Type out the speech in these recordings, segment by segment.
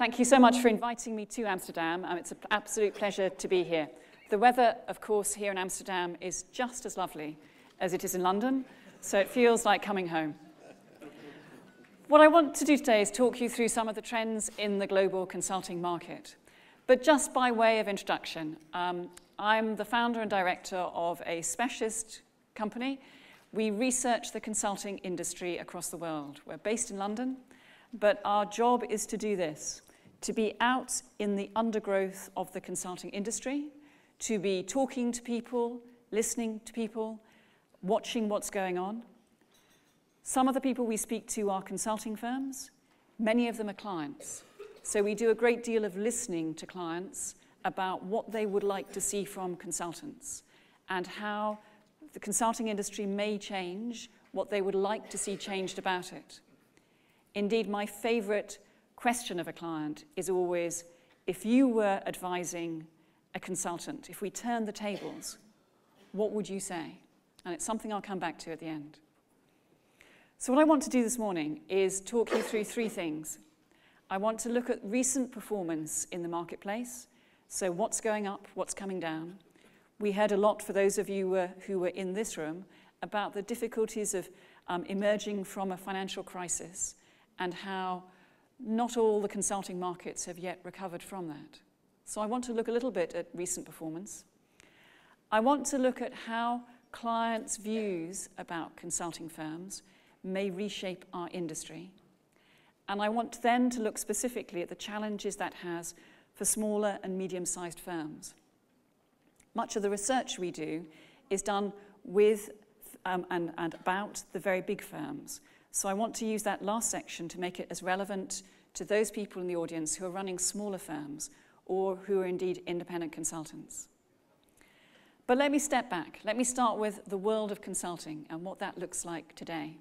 Thank you so much for inviting me to Amsterdam. Um, it's an absolute pleasure to be here. The weather, of course, here in Amsterdam is just as lovely as it is in London, so it feels like coming home. What I want to do today is talk you through some of the trends in the global consulting market. But just by way of introduction, um, I'm the founder and director of a specialist company. We research the consulting industry across the world. We're based in London, but our job is to do this, to be out in the undergrowth of the consulting industry, to be talking to people, listening to people, watching what's going on. Some of the people we speak to are consulting firms, many of them are clients. So we do a great deal of listening to clients about what they would like to see from consultants and how the consulting industry may change what they would like to see changed about it. Indeed, my favorite question of a client is always if you were advising a consultant, if we turn the tables, what would you say? And it's something I'll come back to at the end. So, what I want to do this morning is talk you through three things I want to look at recent performance in the marketplace. So, what's going up, what's coming down. We heard a lot for those of you uh, who were in this room about the difficulties of um, emerging from a financial crisis and how not all the consulting markets have yet recovered from that. So, I want to look a little bit at recent performance. I want to look at how clients' views about consulting firms may reshape our industry. And I want then to look specifically at the challenges that has for smaller and medium-sized firms. Much of the research we do is done with um, and, and about the very big firms. So I want to use that last section to make it as relevant to those people in the audience who are running smaller firms or who are indeed independent consultants. But let me step back. Let me start with the world of consulting and what that looks like today.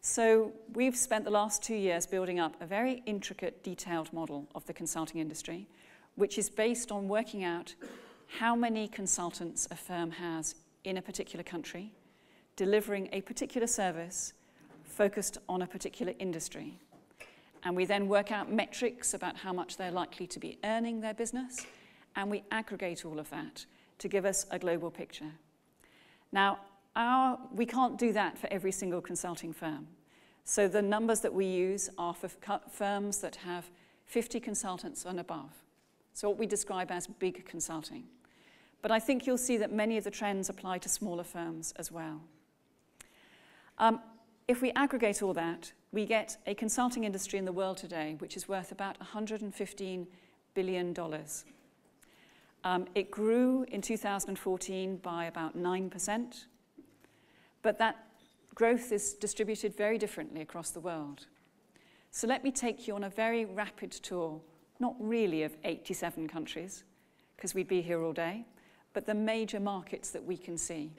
So we've spent the last two years building up a very intricate, detailed model of the consulting industry, which is based on working out how many consultants a firm has in a particular country, delivering a particular service focused on a particular industry. And we then work out metrics about how much they're likely to be earning their business, and we aggregate all of that to give us a global picture. Now, our, we can't do that for every single consulting firm. So the numbers that we use are for firms that have 50 consultants and above. So what we describe as big consulting. But I think you'll see that many of the trends apply to smaller firms as well. Um, if we aggregate all that, we get a consulting industry in the world today which is worth about $115 billion. Um, it grew in 2014 by about 9%, but that growth is distributed very differently across the world. So let me take you on a very rapid tour, not really of 87 countries, because we'd be here all day, but the major markets that we can see.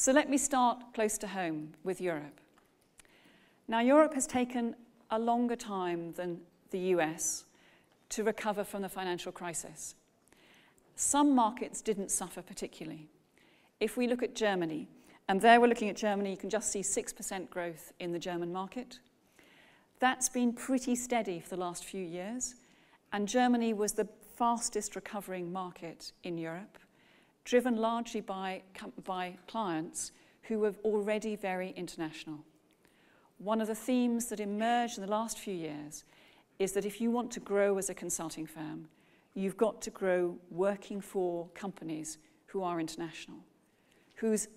So let me start close to home with Europe. Now, Europe has taken a longer time than the US to recover from the financial crisis. Some markets didn't suffer particularly. If we look at Germany, and there we're looking at Germany, you can just see 6% growth in the German market. That's been pretty steady for the last few years, and Germany was the fastest recovering market in Europe, driven largely by, by clients who were already very international. One of the themes that emerged in the last few years is that if you want to grow as a consulting firm, you've got to grow working for companies who are international, whose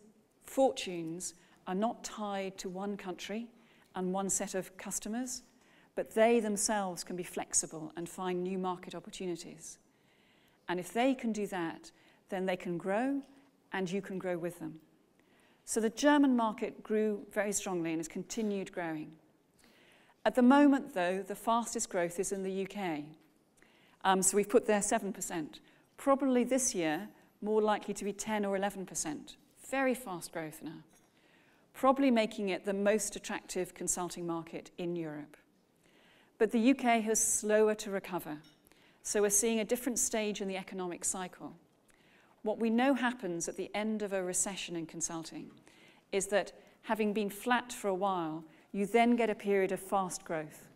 fortunes are not tied to one country and one set of customers, but they themselves can be flexible and find new market opportunities. And if they can do that, then they can grow and you can grow with them. So the German market grew very strongly and has continued growing. At the moment, though, the fastest growth is in the UK. Um, so we've put there 7%. Probably this year, more likely to be 10 or 11% very fast growth now, probably making it the most attractive consulting market in Europe. But the UK has slower to recover, so we're seeing a different stage in the economic cycle. What we know happens at the end of a recession in consulting is that having been flat for a while, you then get a period of fast growth.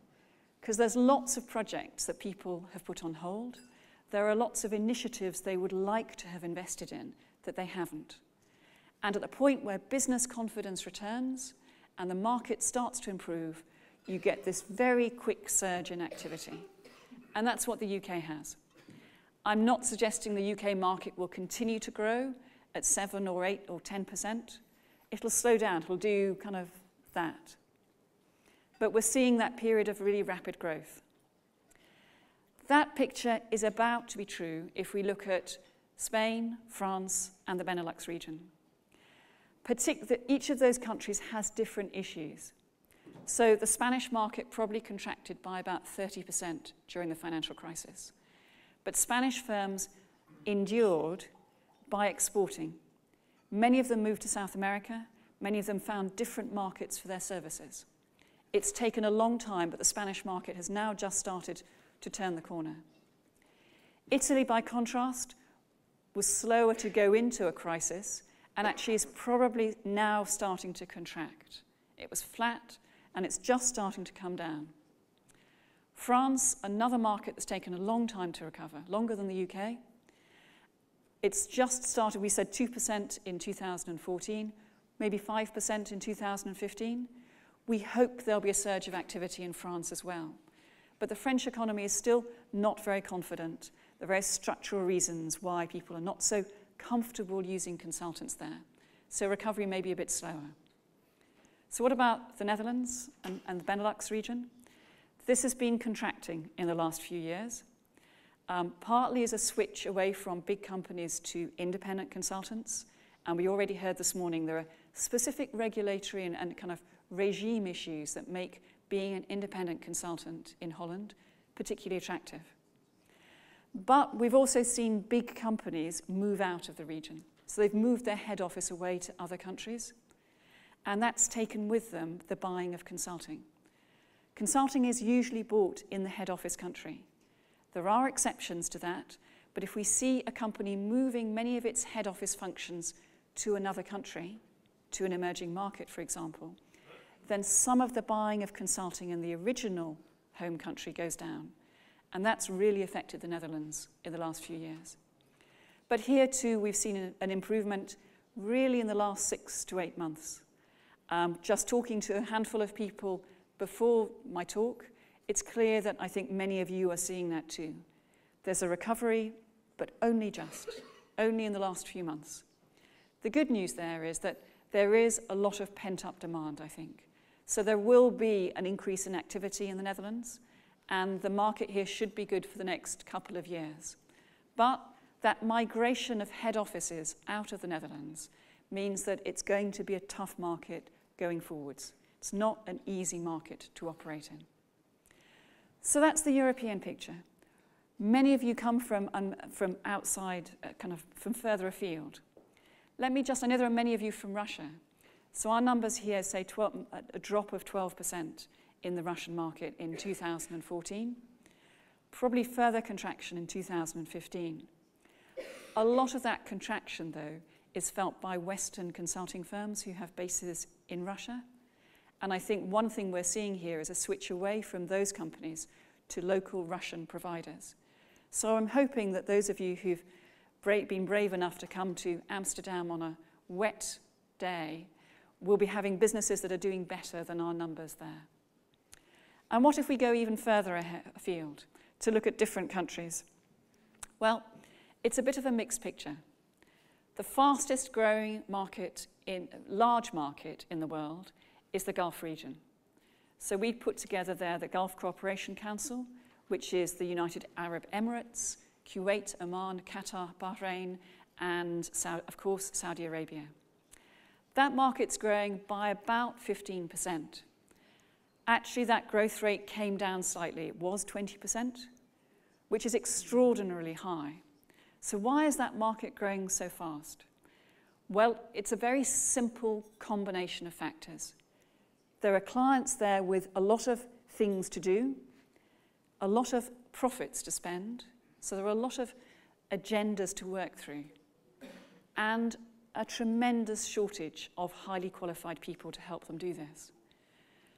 because there's lots of projects that people have put on hold. There are lots of initiatives they would like to have invested in that they haven't. And at the point where business confidence returns and the market starts to improve, you get this very quick surge in activity. And that's what the UK has. I'm not suggesting the UK market will continue to grow at 7 or 8 or 10%. It'll slow down, it'll do kind of that. But we're seeing that period of really rapid growth. That picture is about to be true if we look at Spain, France, and the Benelux region. Partic- each of those countries has different issues. So the Spanish market probably contracted by about 30% during the financial crisis. But Spanish firms endured by exporting. Many of them moved to South America. Many of them found different markets for their services. It's taken a long time, but the Spanish market has now just started to turn the corner. Italy, by contrast, was slower to go into a crisis and actually is probably now starting to contract. It was flat and it's just starting to come down. France, another market that's taken a long time to recover, longer than the UK. It's just started, we said 2% in 2014, maybe 5% in 2015. We hope there'll be a surge of activity in France as well. But the French economy is still not very confident. There are structural reasons why people are not so comfortable using consultants there. So recovery may be a bit slower. So what about the Netherlands and, and the Benelux region? This has been contracting in the last few years, um, partly as a switch away from big companies to independent consultants. And we already heard this morning there are specific regulatory and, and kind of regime issues that make being an independent consultant in Holland particularly attractive. But we've also seen big companies move out of the region. So they've moved their head office away to other countries, and that's taken with them the buying of consulting. Consulting is usually bought in the head office country. There are exceptions to that, but if we see a company moving many of its head office functions to another country, to an emerging market, for example, then some of the buying of consulting in the original home country goes down. And that's really affected the Netherlands in the last few years. But here too, we've seen an improvement really in the last six to eight months. Um, just talking to a handful of people before my talk, it's clear that I think many of you are seeing that too. There's a recovery, but only just, only in the last few months. The good news there is that there is a lot of pent up demand, I think. So there will be an increase in activity in the Netherlands and the market here should be good for the next couple of years. But that migration of head offices out of the Netherlands means that it's going to be a tough market going forwards. It's not an easy market to operate in. So that's the European picture. Many of you come from, um, from outside, uh, kind of from further afield. Let me just, I know there are many of you from Russia. So our numbers here say 12, a drop of 12% in the Russian market in 2014, probably further contraction in 2015. A lot of that contraction, though, is felt by Western consulting firms who have bases in Russia. And I think one thing we're seeing here is a switch away from those companies to local Russian providers. So I'm hoping that those of you who've bra been brave enough to come to Amsterdam on a wet day will be having businesses that are doing better than our numbers there. And what if we go even further afield to look at different countries? Well, it's a bit of a mixed picture. The fastest growing market in large market in the world is the Gulf region. So we put together there the Gulf Cooperation Council, which is the United Arab Emirates, Kuwait, Oman, Qatar, Bahrain, and of course Saudi Arabia. That market's growing by about 15%. Actually, that growth rate came down slightly. It was 20%, which is extraordinarily high. So why is that market growing so fast? Well, it's a very simple combination of factors. There are clients there with a lot of things to do, a lot of profits to spend, so there are a lot of agendas to work through, and a tremendous shortage of highly qualified people to help them do this.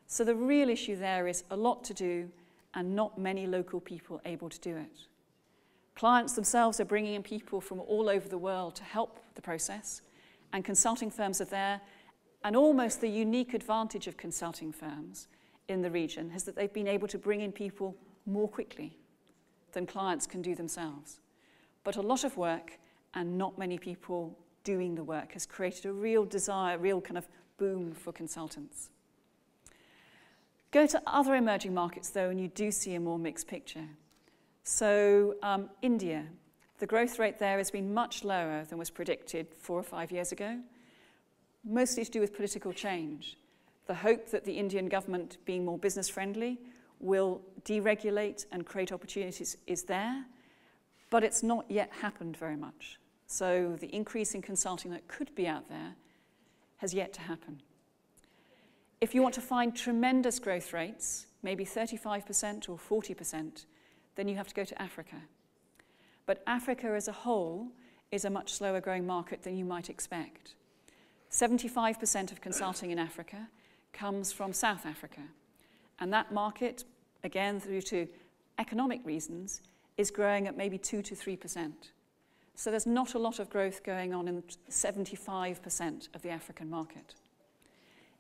So the real issue there is a lot to do and not many local people able to do it. Clients themselves are bringing in people from all over the world to help the process, and consulting firms are there. And almost the unique advantage of consulting firms in the region is that they've been able to bring in people more quickly than clients can do themselves. But a lot of work and not many people doing the work has created a real desire, a real kind of boom for consultants. Go to other emerging markets, though, and you do see a more mixed picture. So, um, India, the growth rate there has been much lower than was predicted four or five years ago, mostly to do with political change. The hope that the Indian government, being more business friendly, will deregulate and create opportunities is there, but it's not yet happened very much. So, the increase in consulting that could be out there has yet to happen. If you want to find tremendous growth rates, maybe 35% or 40%, then you have to go to Africa. But Africa as a whole is a much slower growing market than you might expect. 75% of consulting in Africa comes from South Africa. And that market, again, through to economic reasons, is growing at maybe 2 to 3%. So there's not a lot of growth going on in 75% of the African market.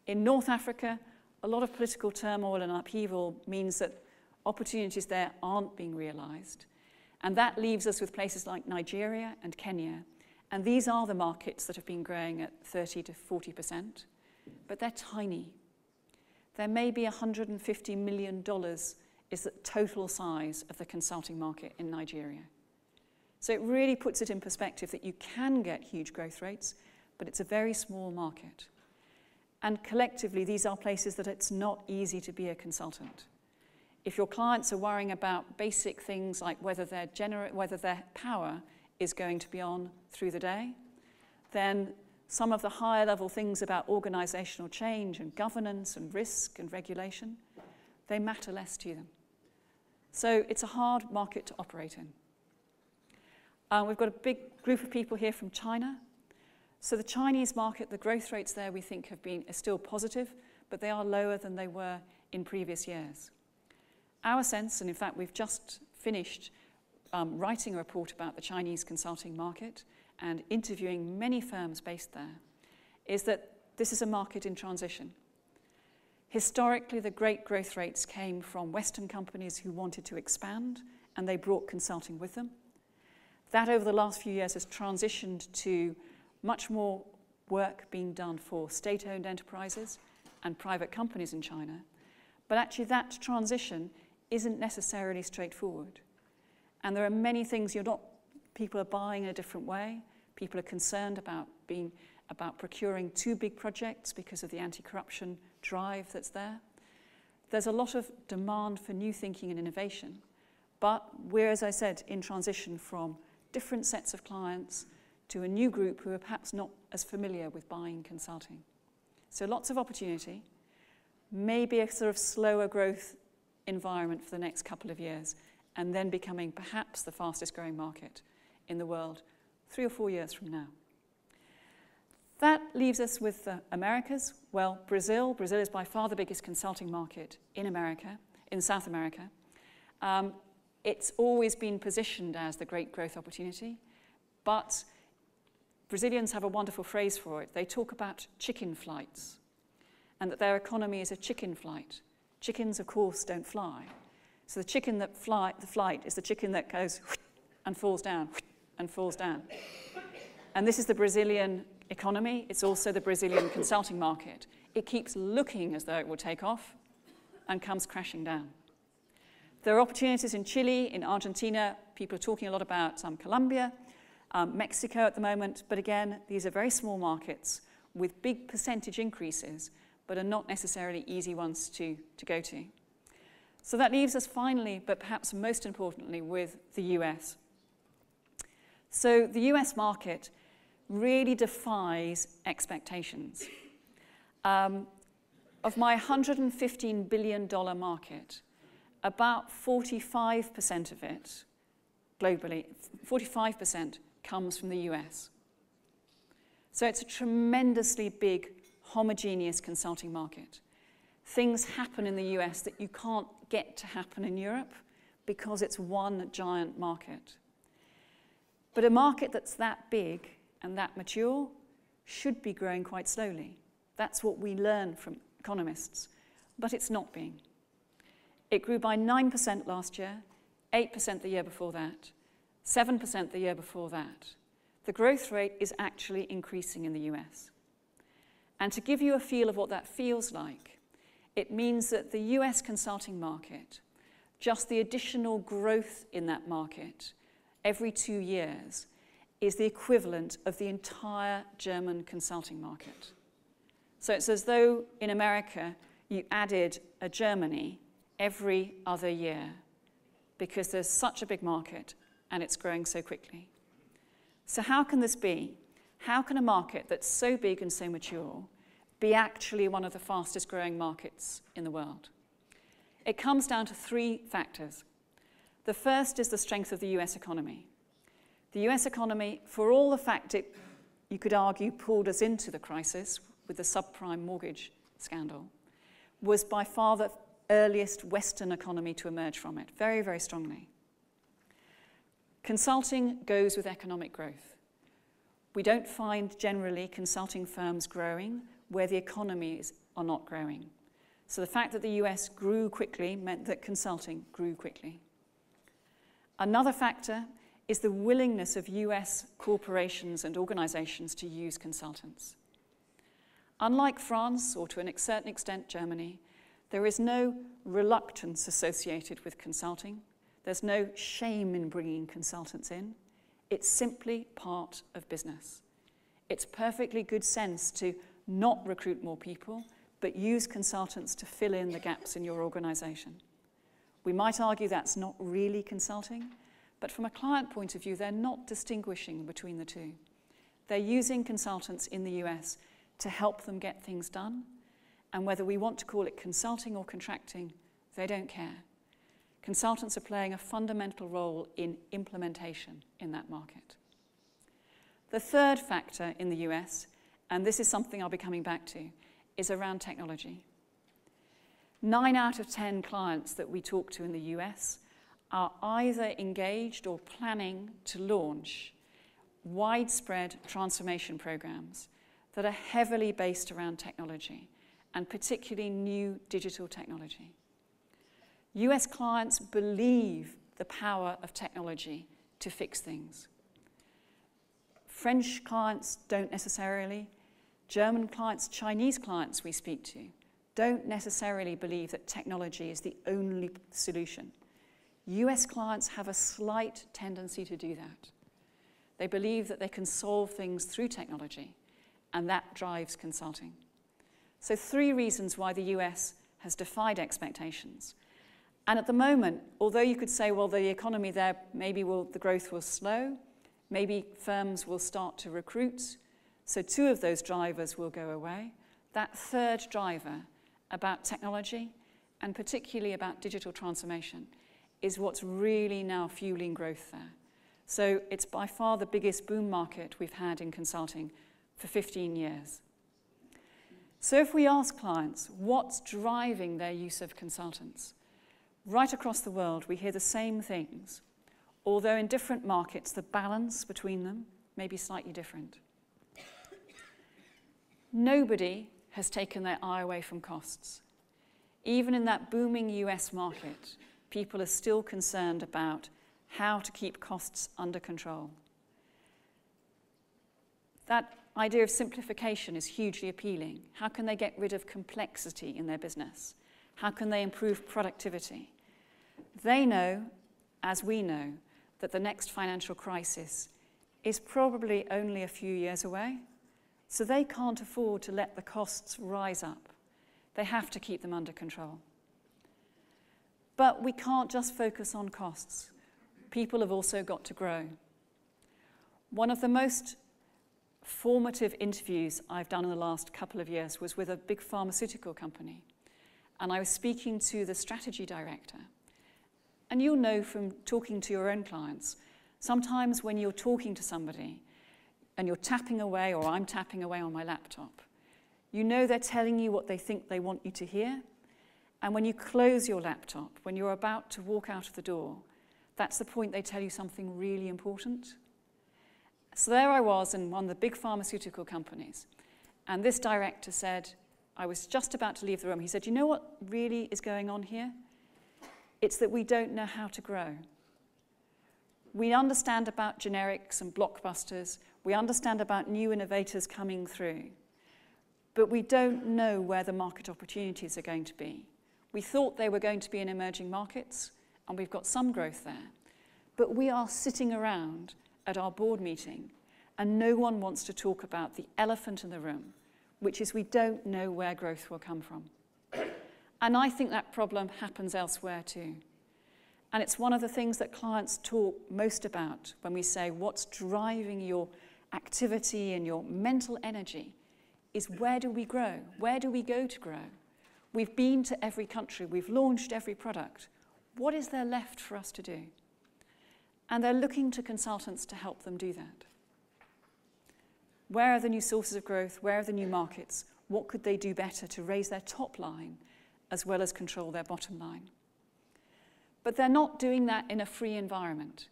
In North Africa, a lot of political turmoil and upheaval means that opportunities there aren't being realized. And that leaves us with places like Nigeria and Kenya. And these are the markets that have been growing at 30 to 40%, but they're tiny. There may be $150 million is the total size of the consulting market in Nigeria. So it really puts it in perspective that you can get huge growth rates, but it's a very small market. And collectively, these are places that it's not easy to be a consultant. If your clients are worrying about basic things like whether their, whether their power is going to be on through the day, then some of the higher level things about organizational change and governance and risk and regulation, they matter less to them. So it's a hard market to operate in. Uh, we've got a big group of people here from China. So the Chinese market, the growth rates there we think have been are still positive, but they are lower than they were in previous years. Our sense, and in fact we've just finished um, writing a report about the Chinese consulting market and interviewing many firms based there, is that this is a market in transition. Historically, the great growth rates came from Western companies who wanted to expand and they brought consulting with them. That over the last few years has transitioned to much more work being done for state-owned enterprises and private companies in China. But actually that transition isn't necessarily straightforward. And there are many things you're not, people are buying in a different way. People are concerned about being, about procuring too big projects because of the anti-corruption drive that's there. There's a lot of demand for new thinking and innovation. But we're, as I said, in transition from different sets of clients to a new group who are perhaps not as familiar with buying consulting. So lots of opportunity, maybe a sort of slower growth environment for the next couple of years, and then becoming perhaps the fastest growing market in the world three or four years from now. That leaves us with the Americas. Well, Brazil. Brazil is by far the biggest consulting market in America, in South America. Um, it's always been positioned as the great growth opportunity, but Brazilians have a wonderful phrase for it. They talk about chicken flights and that their economy is a chicken flight. Chickens, of course, don't fly. So the chicken that fly, the flight is the chicken that goes and falls down and falls down. And this is the Brazilian economy. It's also the Brazilian consulting market. It keeps looking as though it will take off and comes crashing down. There are opportunities in Chile, in Argentina. People are talking a lot about um, Colombia um, Mexico at the moment, but again, these are very small markets with big percentage increases, but are not necessarily easy ones to, to go to. So that leaves us finally, but perhaps most importantly, with the US. So the US market really defies expectations. Um, of my $115 billion market, about 45% of it, globally, 45% comes from the US. So it's a tremendously big, homogeneous consulting market. things happen in the US that you can't get to happen in Europe because it's one giant market. But a market that's that big and that mature should be growing quite slowly. That's what we learn from economists, but it's not being. It grew by 9% last year, 8% the year before that, 7% the year before that. The growth rate is actually increasing in the US. And to give you a feel of what that feels like, it means that the US consulting market, just the additional growth in that market every two years, is the equivalent of the entire German consulting market. So it's as though in America you added a Germany every other year because there's such a big market and it's growing so quickly. So, how can this be? How can a market that's so big and so mature be actually one of the fastest growing markets in the world? It comes down to three factors. The first is the strength of the US economy. The US economy, for all the fact it, you could argue, pulled us into the crisis with the subprime mortgage scandal, was by far the earliest Western economy to emerge from it, very, very strongly. Consulting goes with economic growth. We don't find generally consulting firms growing where the economies are not growing. So the fact that the US grew quickly meant that consulting grew quickly. Another factor is the willingness of US corporations and organizations to use consultants. Unlike France, or to a certain extent Germany, there is no reluctance associated with consulting. There's no shame in bringing consultants in. It's simply part of business. It's perfectly good sense to not recruit more people, but use consultants to fill in the gaps in your organization. We might argue that's not really consulting, but from a client point of view, they're not distinguishing between the two. They're using consultants in the US to help them get things done. And whether we want to call it consulting or contracting, they don't care. Consultants are playing a fundamental role in implementation in that market. The third factor in the US, and this is something I'll be coming back to, is around technology. Nine out of 10 clients that we talk to in the US are either engaged or planning to launch widespread transformation programs that are heavily based around technology, and particularly new digital technology. US clients believe the power of technology to fix things. French clients don't necessarily. German clients, Chinese clients we speak to, don't necessarily believe that technology is the only solution. US clients have a slight tendency to do that. They believe that they can solve things through technology and that drives consulting. So, three reasons why the US has defied expectations. And at the moment, although you could say, well, the economy there, maybe will, the growth will slow, maybe firms will start to recruit, so two of those drivers will go away. That third driver about technology, and particularly about digital transformation, is what's really now fueling growth there. So it's by far the biggest boom market we've had in consulting for 15 years. So if we ask clients what's driving their use of consultants, right across the world we hear the same things, although in different markets the balance between them may be slightly different. Nobody has taken their eye away from costs. Even in that booming US market, people are still concerned about how to keep costs under control. That idea of simplification is hugely appealing. How can they get rid of complexity in their business? How can they improve productivity? They know, as we know, that the next financial crisis is probably only a few years away, so they can't afford to let the costs rise up. They have to keep them under control. But we can't just focus on costs. People have also got to grow. One of the most formative interviews I've done in the last couple of years was with a big pharmaceutical company. And I was speaking to the strategy director. And you'll know from talking to your own clients, sometimes when you're talking to somebody and you're tapping away, or I'm tapping away on my laptop, you know they're telling you what they think they want you to hear, And when you close your laptop, when you're about to walk out of the door, that's the point they tell you something really important. So there I was in one of the big pharmaceutical companies, and this director said, I was just about to leave the room. He said, You know what really is going on here? It's that we don't know how to grow. We understand about generics and blockbusters, we understand about new innovators coming through, but we don't know where the market opportunities are going to be. We thought they were going to be in emerging markets, and we've got some growth there. But we are sitting around at our board meeting, and no one wants to talk about the elephant in the room, which is we don't know where growth will come from. And I think that problem happens elsewhere too. And it's one of the things that clients talk most about when we say what's driving your activity and your mental energy is where do we grow? Where do we go to grow? We've been to every country, we've launched every product. What is there left for us to do? And they're looking to consultants to help them do that. Where are the new sources of growth? Where are the new markets? What could they do better to raise their top line as well as control their bottom line? But they're not doing that in a free environment.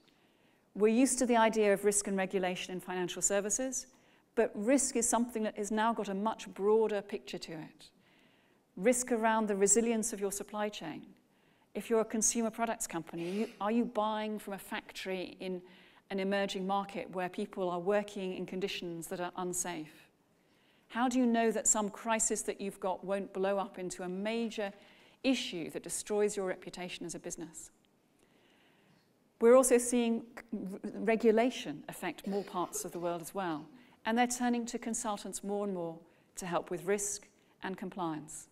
We're used to the idea of risk and regulation in financial services, but risk is something that has now got a much broader picture to it. Risk around the resilience of your supply chain. If you're a consumer products company, you, are you buying from a factory in an emerging market where people are working in conditions that are unsafe? How do you know that some crisis that you've got won't blow up into a major issue that destroys your reputation as a business? We're also seeing regulation affect more parts of the world as well, and they're turning to consultants more and more to help with risk and compliance.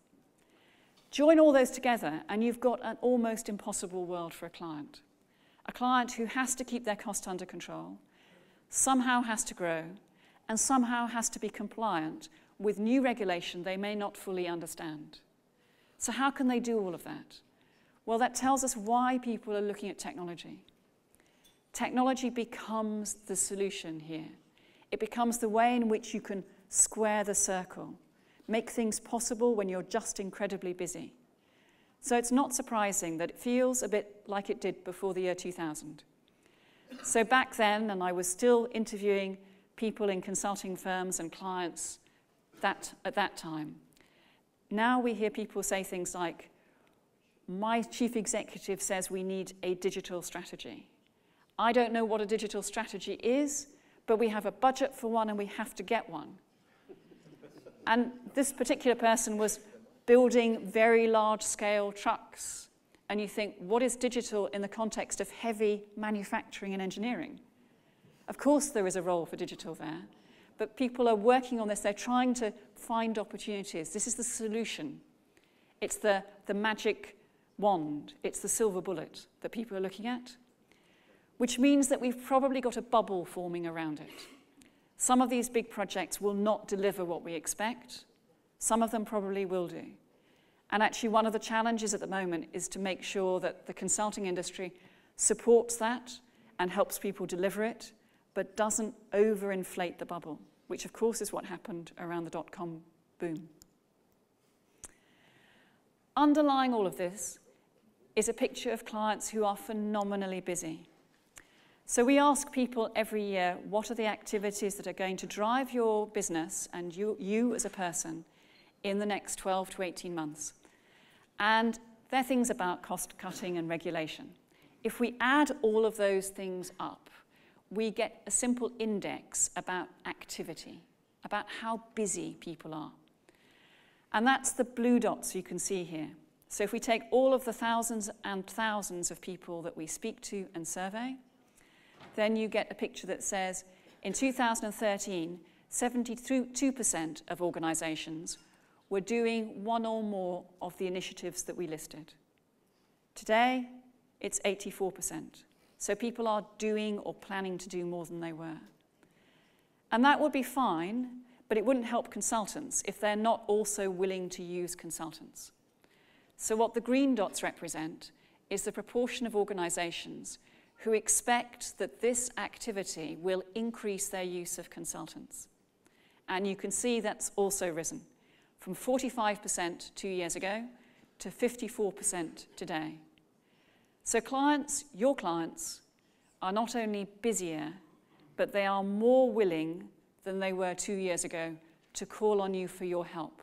Join all those together, and you've got an almost impossible world for a client a client who has to keep their cost under control, somehow has to grow, and somehow has to be compliant with new regulation they may not fully understand. So, how can they do all of that? Well, that tells us why people are looking at technology. Technology becomes the solution here. It becomes the way in which you can square the circle, make things possible when you're just incredibly busy. So it's not surprising that it feels a bit like it did before the year 2000. So back then, and I was still interviewing people in consulting firms and clients that, at that time, now we hear people say things like, my chief executive says we need a digital strategy. I don't know what a digital strategy is, but we have a budget for one and we have to get one. and this particular person was building very large scale trucks. And you think, what is digital in the context of heavy manufacturing and engineering? Of course, there is a role for digital there, but people are working on this. They're trying to find opportunities. This is the solution. It's the, the magic wand, it's the silver bullet that people are looking at, which means that we've probably got a bubble forming around it. Some of these big projects will not deliver what we expect, some of them probably will do. And actually, one of the challenges at the moment is to make sure that the consulting industry supports that and helps people deliver it, but doesn't overinflate the bubble, which of course is what happened around the dot com boom. Underlying all of this is a picture of clients who are phenomenally busy. So we ask people every year what are the activities that are going to drive your business and you, you as a person in the next 12 to 18 months. And they're things about cost cutting and regulation. If we add all of those things up, we get a simple index about activity, about how busy people are. And that's the blue dots you can see here. So if we take all of the thousands and thousands of people that we speak to and survey, then you get a picture that says in 2013, 72% of organizations were doing one or more of the initiatives that we listed. Today, it's 84%. So people are doing or planning to do more than they were. And that would be fine, but it wouldn't help consultants if they're not also willing to use consultants. So what the green dots represent is the proportion of organizations who expect that this activity will increase their use of consultants. And you can see that's also risen from 45% two years ago to 54% today. So, clients, your clients, are not only busier, but they are more willing than they were two years ago to call on you for your help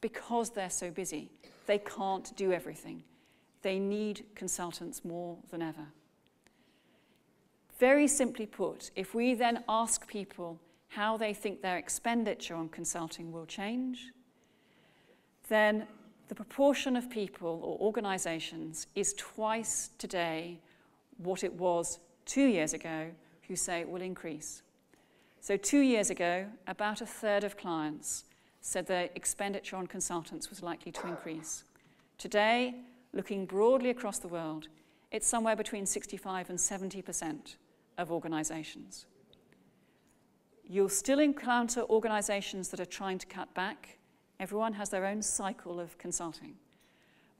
because they're so busy. They can't do everything. They need consultants more than ever. Very simply put, if we then ask people how they think their expenditure on consulting will change, then the proportion of people or organizations is twice today what it was two years ago who say it will increase. So, two years ago, about a third of clients said their expenditure on consultants was likely to increase. Today, looking broadly across the world, it's somewhere between 65 and 70% of organizations. You'll still encounter organizations that are trying to cut back. Everyone has their own cycle of consulting.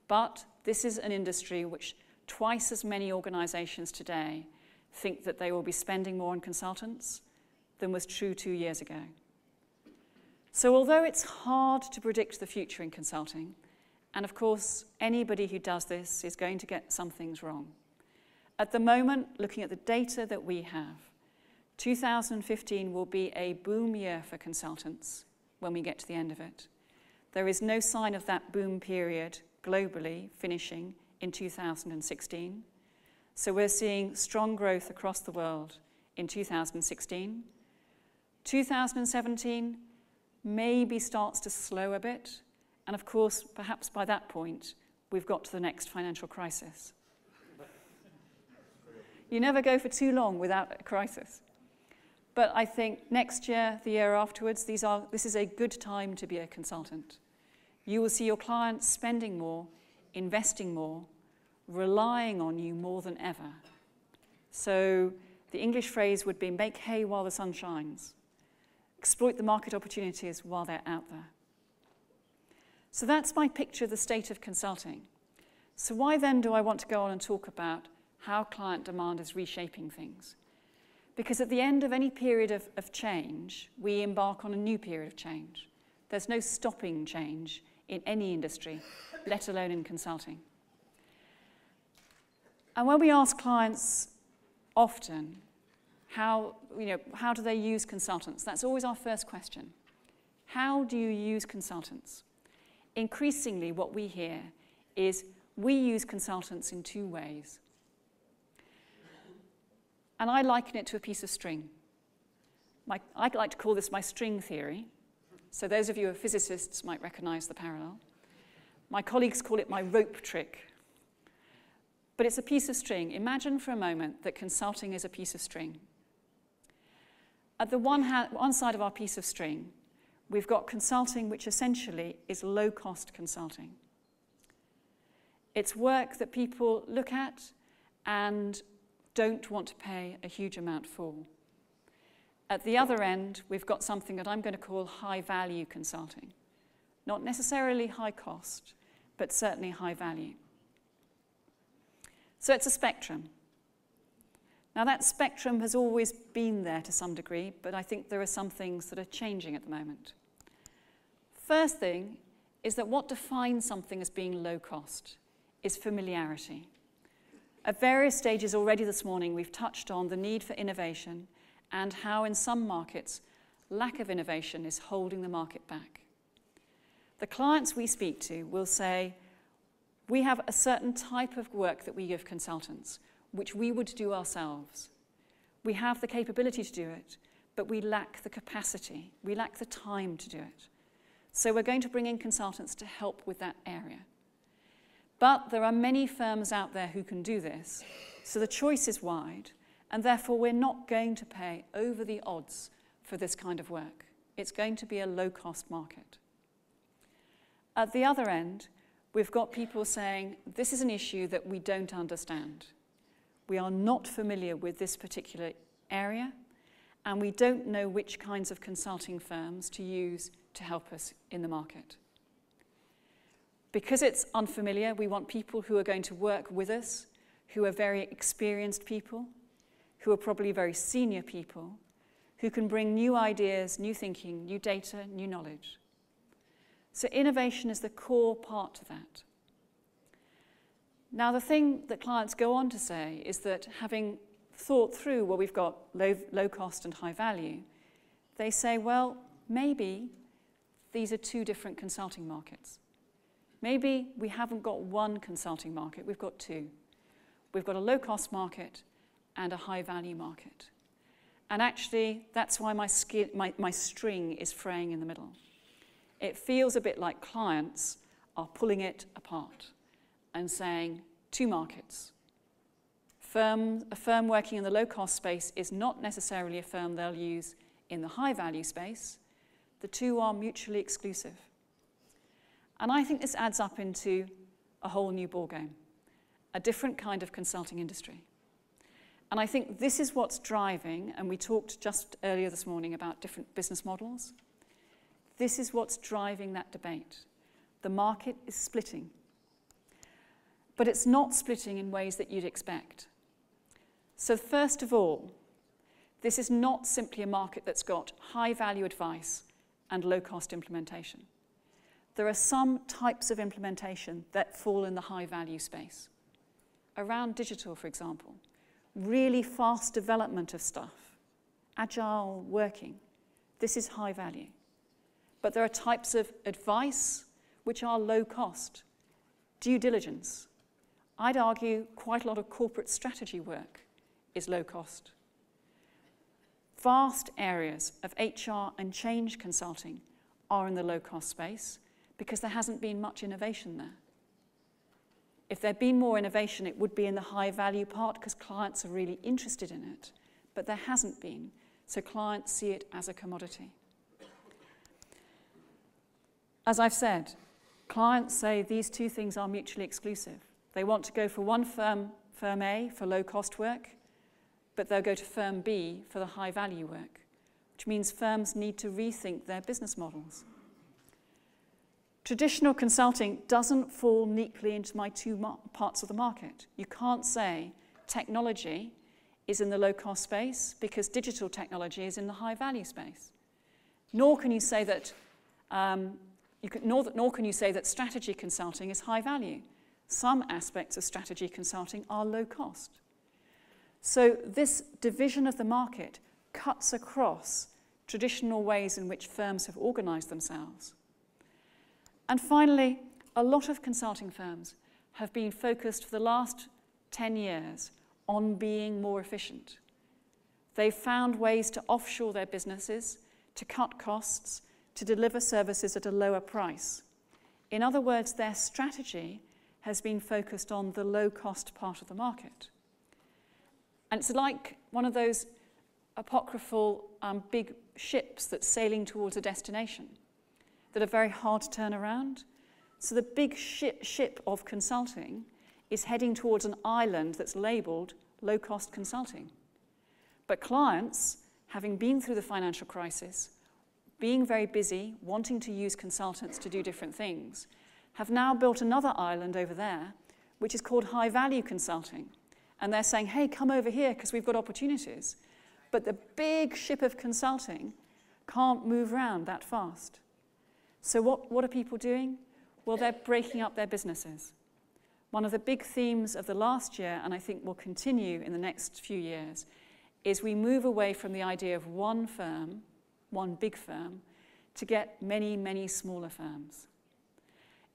But this is an industry which twice as many organizations today think that they will be spending more on consultants than was true two years ago. So, although it's hard to predict the future in consulting, and of course, anybody who does this is going to get some things wrong. At the moment, looking at the data that we have, 2015 will be a boom year for consultants when we get to the end of it. There is no sign of that boom period globally finishing in 2016. So we're seeing strong growth across the world in 2016. 2017 maybe starts to slow a bit. And of course, perhaps by that point, we've got to the next financial crisis. You never go for too long without a crisis. But I think next year, the year afterwards, these are, this is a good time to be a consultant. You will see your clients spending more, investing more, relying on you more than ever. So the English phrase would be make hay while the sun shines exploit the market opportunities while they're out there. So that's my picture of the state of consulting. So, why then do I want to go on and talk about how client demand is reshaping things? Because at the end of any period of, of change, we embark on a new period of change. There's no stopping change in any industry, let alone in consulting. And when we ask clients often, how, you know, how do they use consultants? That's always our first question. How do you use consultants? Increasingly, what we hear is we use consultants in two ways. And I liken it to a piece of string. My, I like to call this my string theory. So, those of you who are physicists might recognize the parallel. My colleagues call it my rope trick. But it's a piece of string. Imagine for a moment that consulting is a piece of string. At the one, one side of our piece of string, we've got consulting, which essentially is low cost consulting. It's work that people look at and don't want to pay a huge amount for. At the other end, we've got something that I'm going to call high value consulting. Not necessarily high cost, but certainly high value. So it's a spectrum. Now, that spectrum has always been there to some degree, but I think there are some things that are changing at the moment. First thing is that what defines something as being low cost is familiarity. At various stages already this morning, we've touched on the need for innovation and how, in some markets, lack of innovation is holding the market back. The clients we speak to will say, We have a certain type of work that we give consultants which we would do ourselves. We have the capability to do it, but we lack the capacity, we lack the time to do it. So we're going to bring in consultants to help with that area. But there are many firms out there who can do this, so the choice is wide, and therefore we're not going to pay over the odds for this kind of work. It's going to be a low cost market. At the other end, we've got people saying, this is an issue that we don't understand. We are not familiar with this particular area, and we don't know which kinds of consulting firms to use to help us in the market. Because it's unfamiliar, we want people who are going to work with us, who are very experienced people, who are probably very senior people, who can bring new ideas, new thinking, new data, new knowledge. So, innovation is the core part to that. Now, the thing that clients go on to say is that having thought through, well, we've got low, low cost and high value, they say, well, maybe these are two different consulting markets. Maybe we haven't got one consulting market, we've got two. We've got a low cost market and a high value market. And actually, that's why my, my, my string is fraying in the middle. It feels a bit like clients are pulling it apart and saying, two markets. Firm, a firm working in the low cost space is not necessarily a firm they'll use in the high value space. The two are mutually exclusive. And I think this adds up into a whole new ballgame, a different kind of consulting industry. And I think this is what's driving, and we talked just earlier this morning about different business models. This is what's driving that debate. The market is splitting. But it's not splitting in ways that you'd expect. So, first of all, this is not simply a market that's got high value advice and low cost implementation. There are some types of implementation that fall in the high value space. Around digital, for example, really fast development of stuff, agile working. This is high value. But there are types of advice which are low cost. Due diligence. I'd argue quite a lot of corporate strategy work is low cost. Vast areas of HR and change consulting are in the low cost space because there hasn't been much innovation there. If there'd been more innovation, it would be in the high value part because clients are really interested in it. But there hasn't been, so clients see it as a commodity. As I've said, clients say these two things are mutually exclusive. They want to go for one firm, firm A, for low cost work, but they'll go to firm B for the high value work, which means firms need to rethink their business models. Traditional consulting doesn't fall neatly into my two parts of the market. You can't say technology is in the low cost space because digital technology is in the high value space. Nor can you say that, um, you can, nor, nor can you say that strategy consulting is high value. Some aspects of strategy consulting are low cost. So this division of the market cuts across traditional ways in which firms have organized themselves. And finally, a lot of consulting firms have been focused for the last 10 years on being more efficient. They've found ways to offshore their businesses, to cut costs, to deliver services at a lower price. In other words, their strategy has been focused on the low cost part of the market. And it's like one of those apocryphal um, big ships that's sailing towards a destination that are very hard to turn around. So the big ship, ship of consulting is heading towards an island that's labeled low cost consulting. But clients, having been through the financial crisis, being very busy, wanting to use consultants to do different things, have now built another island over there, which is called high value consulting. And they're saying, hey, come over here because we've got opportunities. But the big ship of consulting can't move around that fast. So, what, what are people doing? Well, they're breaking up their businesses. One of the big themes of the last year, and I think will continue in the next few years, is we move away from the idea of one firm, one big firm, to get many, many smaller firms.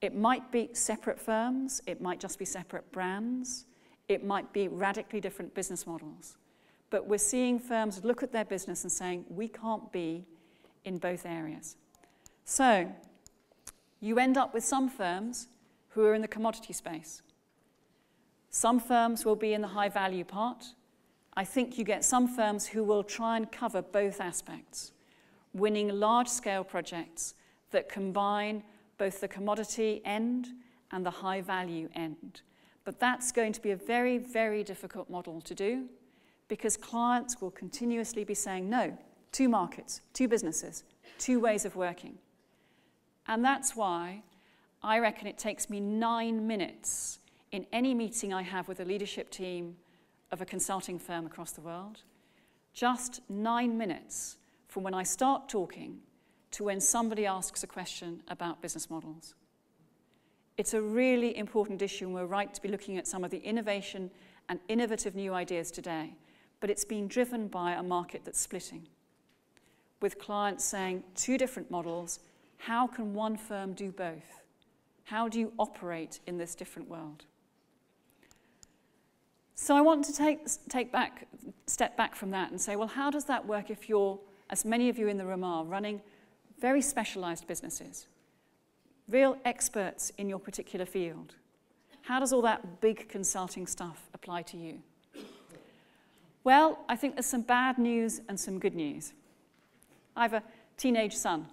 It might be separate firms, it might just be separate brands, it might be radically different business models. But we're seeing firms look at their business and saying, we can't be in both areas. So, you end up with some firms who are in the commodity space. Some firms will be in the high value part. I think you get some firms who will try and cover both aspects, winning large scale projects that combine both the commodity end and the high value end. But that's going to be a very, very difficult model to do because clients will continuously be saying, no, two markets, two businesses, two ways of working. And that's why I reckon it takes me nine minutes in any meeting I have with a leadership team of a consulting firm across the world, just nine minutes from when I start talking to when somebody asks a question about business models. It's a really important issue, and we're right to be looking at some of the innovation and innovative new ideas today. But it's being driven by a market that's splitting, with clients saying two different models. How can one firm do both? How do you operate in this different world? So I want to take, take back, step back from that and say, well, how does that work if you're, as many of you in the room are, running very specialized businesses, real experts in your particular field? How does all that big consulting stuff apply to you? Well, I think there's some bad news and some good news. I have a teenage son,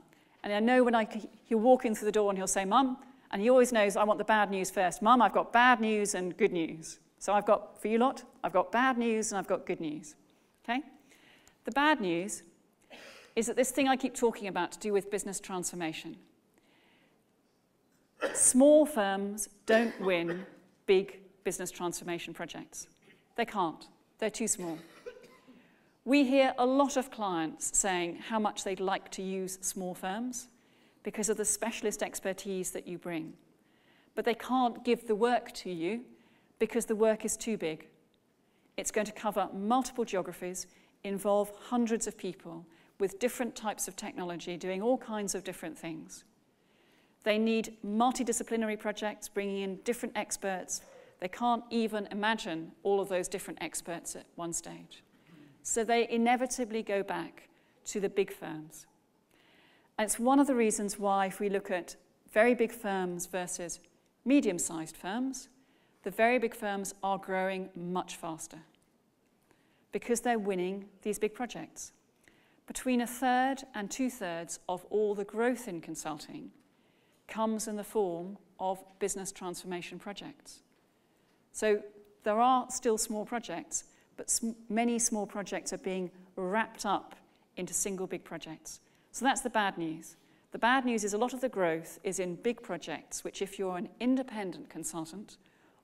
and I know when I, he'll walk in through the door and he'll say, Mum, and he always knows I want the bad news first. Mum, I've got bad news and good news. So I've got, for you lot, I've got bad news and I've got good news. Okay? The bad news is that this thing I keep talking about to do with business transformation. Small firms don't win big business transformation projects. They can't. They're too small. We hear a lot of clients saying how much they'd like to use small firms because of the specialist expertise that you bring. But they can't give the work to you because the work is too big. It's going to cover multiple geographies, involve hundreds of people with different types of technology doing all kinds of different things. They need multidisciplinary projects, bringing in different experts. They can't even imagine all of those different experts at one stage. So they inevitably go back to the big firms. And it's one of the reasons why, if we look at very big firms versus medium sized firms, the very big firms are growing much faster because they're winning these big projects. Between a third and two thirds of all the growth in consulting comes in the form of business transformation projects. So there are still small projects, but sm many small projects are being wrapped up into single big projects. So that's the bad news. The bad news is a lot of the growth is in big projects, which if you're an independent consultant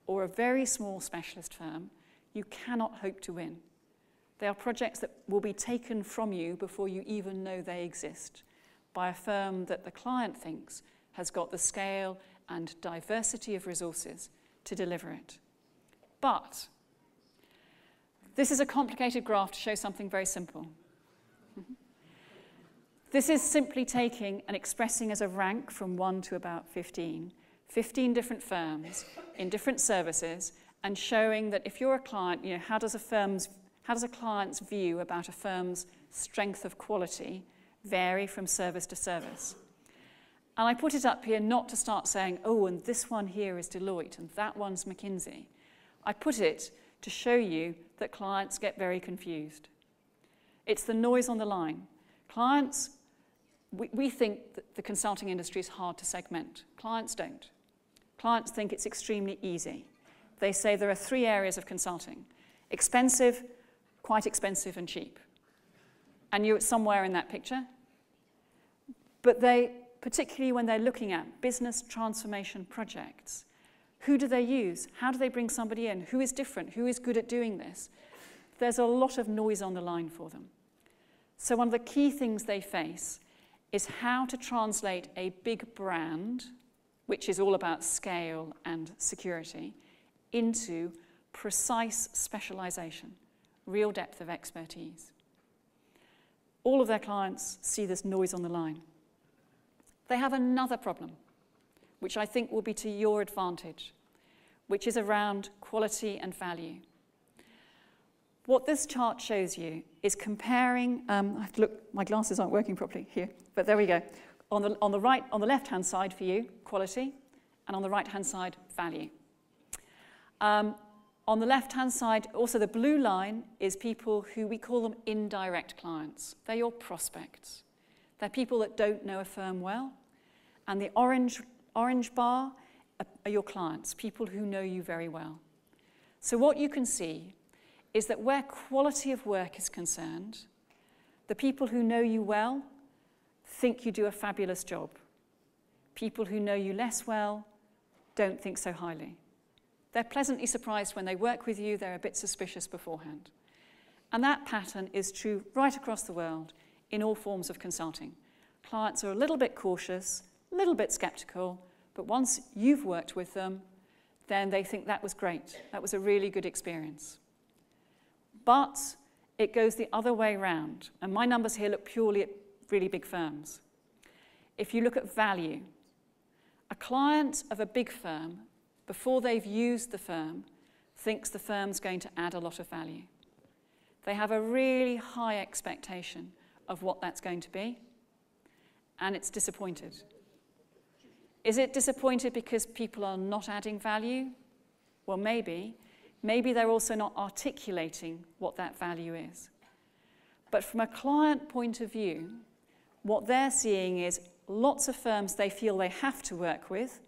or a very small specialist firm, you cannot hope to win. They are projects that will be taken from you before you even know they exist by a firm that the client thinks has got the scale and diversity of resources to deliver it. But this is a complicated graph to show something very simple. Mm-hmm. This is simply taking and expressing as a rank from 1 to about 15, 15 different firms in different services, and showing that if you're a client, you know, how does a firm's how does a client's view about a firm's strength of quality vary from service to service? And I put it up here not to start saying, oh, and this one here is Deloitte and that one's McKinsey. I put it to show you that clients get very confused. It's the noise on the line. Clients we, we think that the consulting industry is hard to segment. Clients don't. Clients think it's extremely easy. They say there are three areas of consulting expensive, quite expensive, and cheap. And you're somewhere in that picture. But they, particularly when they're looking at business transformation projects, who do they use? How do they bring somebody in? Who is different? Who is good at doing this? There's a lot of noise on the line for them. So, one of the key things they face is how to translate a big brand, which is all about scale and security, into precise specialization, real depth of expertise. All of their clients see this noise on the line. They have another problem, which I think will be to your advantage, which is around quality and value. What this chart shows you is comparing, um, I have to look, my glasses aren't working properly here, but there we go. On the, on the right, on the left-hand side for you, quality, and on the right-hand side, value. Um, on the left-hand side, also the blue line is people who we call them indirect clients. They're your prospects. They're people that don't know a firm well. And the orange, orange bar are your clients, people who know you very well. So what you can see is that where quality of work is concerned, the people who know you well think you do a fabulous job. People who know you less well don't think so highly. They're pleasantly surprised when they work with you, they're a bit suspicious beforehand. And that pattern is true right across the world in all forms of consulting. Clients are a little bit cautious, a little bit skeptical, But once you've worked with them, then they think that was great. That was a really good experience. But it goes the other way round. And my numbers here look purely at really big firms. If you look at value, a client of a big firm, before they've used the firm, thinks the firm's going to add a lot of value. They have a really high expectation of what that's going to be, and it's disappointed. Is it disappointed because people are not adding value? Well, maybe. Maybe they're also not articulating what that value is. But from a client point of view, what they're seeing is lots of firms they feel they have to work with.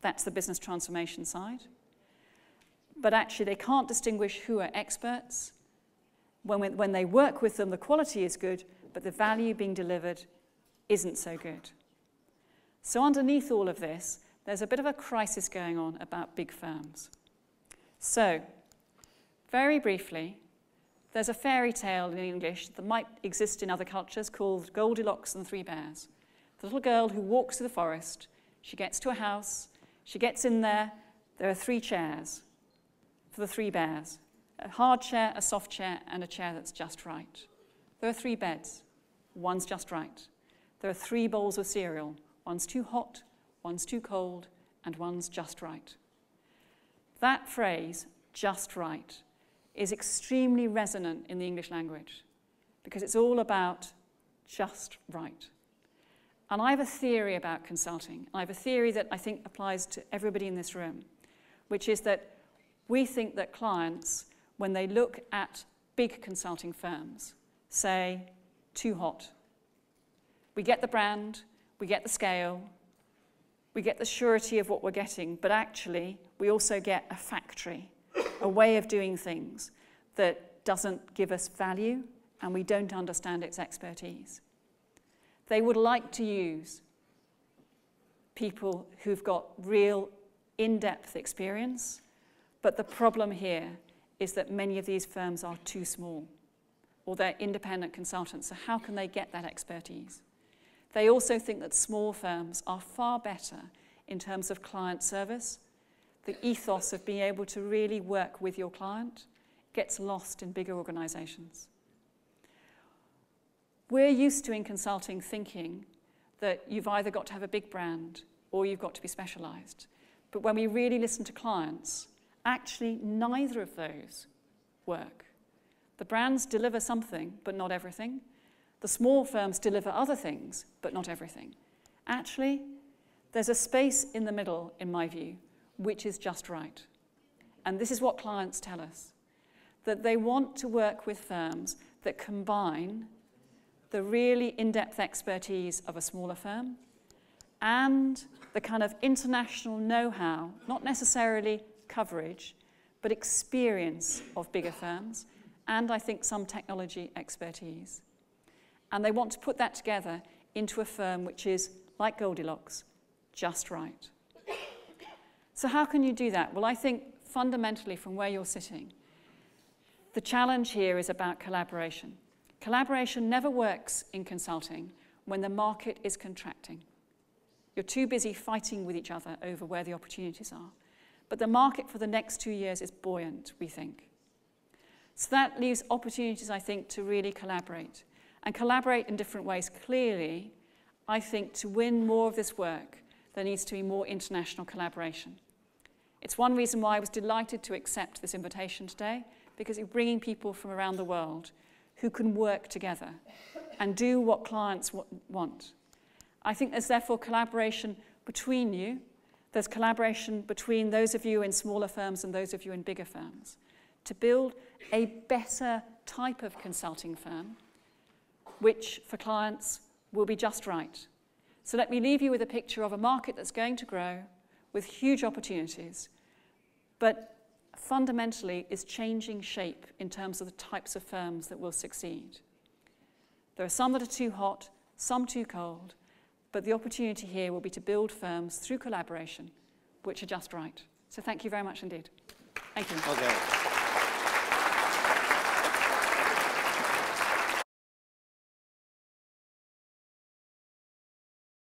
That's the business transformation side. But actually, they can't distinguish who are experts. When, when they work with them, the quality is good, but the value being delivered isn't so good. So, underneath all of this, there's a bit of a crisis going on about big firms. So, very briefly, there's a fairy tale in English that might exist in other cultures called Goldilocks and the Three Bears. The little girl who walks through the forest, she gets to a house, she gets in there, there are three chairs for the three bears a hard chair, a soft chair, and a chair that's just right. There are three beds, one's just right. There are three bowls of cereal, one's too hot, one's too cold, and one's just right. That phrase, just right, is extremely resonant in the English language because it's all about just right. And I have a theory about consulting. I have a theory that I think applies to everybody in this room, which is that we think that clients, when they look at big consulting firms, say, too hot. We get the brand, we get the scale, we get the surety of what we're getting, but actually, we also get a factory, a way of doing things that doesn't give us value and we don't understand its expertise. They would like to use people who've got real in depth experience, but the problem here is that many of these firms are too small or they're independent consultants. So, how can they get that expertise? They also think that small firms are far better in terms of client service. The ethos of being able to really work with your client gets lost in bigger organizations. We're used to in consulting thinking that you've either got to have a big brand or you've got to be specialized. But when we really listen to clients, actually neither of those work. The brands deliver something, but not everything. The small firms deliver other things, but not everything. Actually, there's a space in the middle, in my view, which is just right. And this is what clients tell us that they want to work with firms that combine the really in depth expertise of a smaller firm and the kind of international know how, not necessarily coverage, but experience of bigger firms, and I think some technology expertise. And they want to put that together into a firm which is, like Goldilocks, just right. So, how can you do that? Well, I think fundamentally, from where you're sitting, the challenge here is about collaboration. Collaboration never works in consulting when the market is contracting. You're too busy fighting with each other over where the opportunities are. But the market for the next two years is buoyant, we think. So that leaves opportunities, I think, to really collaborate and collaborate in different ways. Clearly, I think to win more of this work, there needs to be more international collaboration. It's one reason why I was delighted to accept this invitation today, because it's bringing people from around the world who can work together and do what clients want. I think there's therefore collaboration between you. There's collaboration between those of you in smaller firms and those of you in bigger firms to build a better type of consulting firm which for clients will be just right. So let me leave you with a picture of a market that's going to grow with huge opportunities, but fundamentally is changing shape in terms of the types of firms that will succeed. There are some that are too hot, some too cold, but the opportunity here will be to build firms through collaboration which are just right. So thank you very much indeed. Thank you. Okay.